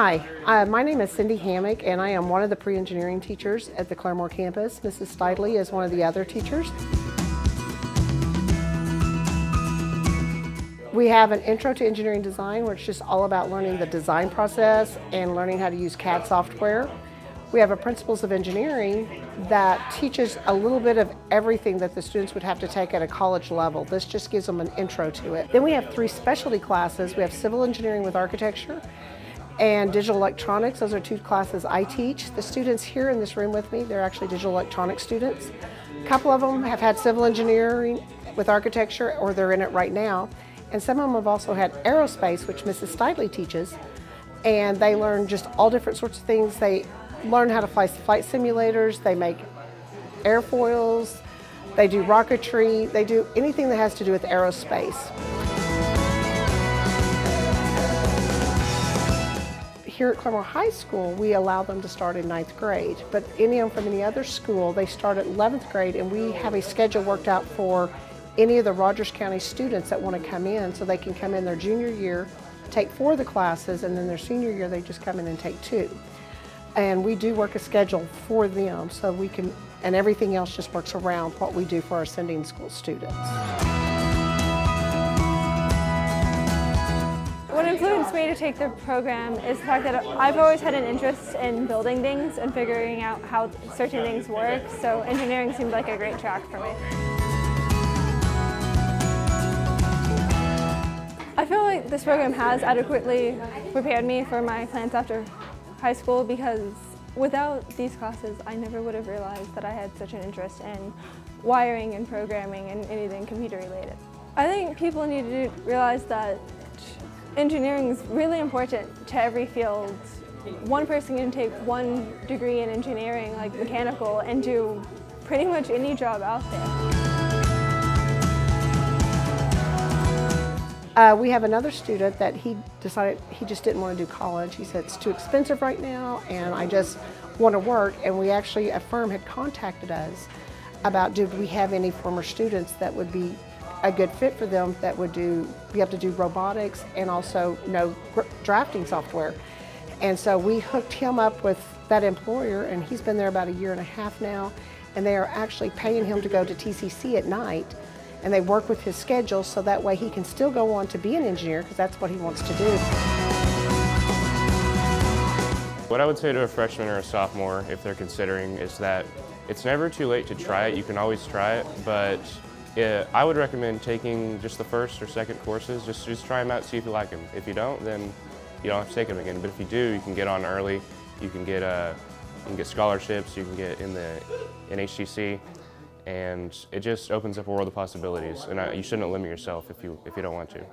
Hi, uh, my name is Cindy Hammock and I am one of the pre-engineering teachers at the Claremore campus. Mrs. Steidley is one of the other teachers. We have an intro to engineering design where it's just all about learning the design process and learning how to use CAD software. We have a principles of engineering that teaches a little bit of everything that the students would have to take at a college level. This just gives them an intro to it. Then we have three specialty classes. We have civil engineering with architecture and digital electronics. Those are two classes I teach. The students here in this room with me, they're actually digital electronics students. A couple of them have had civil engineering with architecture or they're in it right now. And some of them have also had aerospace, which Mrs. Steidley teaches. And they learn just all different sorts of things. They learn how to fly flight simulators, they make airfoils, they do rocketry, they do anything that has to do with aerospace. Here at Claremore High School, we allow them to start in ninth grade, but any of them from any other school, they start at 11th grade, and we have a schedule worked out for any of the Rogers County students that want to come in, so they can come in their junior year, take four of the classes, and then their senior year, they just come in and take two. And we do work a schedule for them so we can, and everything else just works around what we do for our sending school students. Influenced me to take the program is the fact that I've always had an interest in building things and figuring out how certain things work, so engineering seemed like a great track for me. I feel like this program has adequately prepared me for my plans after high school because without these classes I never would have realized that I had such an interest in wiring and programming and anything computer related. I think people need to realize that engineering is really important to every field. One person can take one degree in engineering like mechanical and do pretty much any job out there. Uh, we have another student that he decided he just didn't want to do college. He said it's too expensive right now and I just want to work and we actually, a firm had contacted us about do we have any former students that would be a good fit for them that would do, be able to do robotics and also know drafting software. And so we hooked him up with that employer and he's been there about a year and a half now and they are actually paying him to go to TCC at night and they work with his schedule so that way he can still go on to be an engineer because that's what he wants to do. What I would say to a freshman or a sophomore if they're considering is that it's never too late to try it. You can always try it, but it, I would recommend taking just the first or second courses. Just, just try them out, see if you like them. If you don't, then you don't have to take them again. But if you do, you can get on early. You can get, uh, you can get scholarships. You can get in the NHTC and it just opens up a world of possibilities. And I, you shouldn't limit yourself if you, if you don't want to.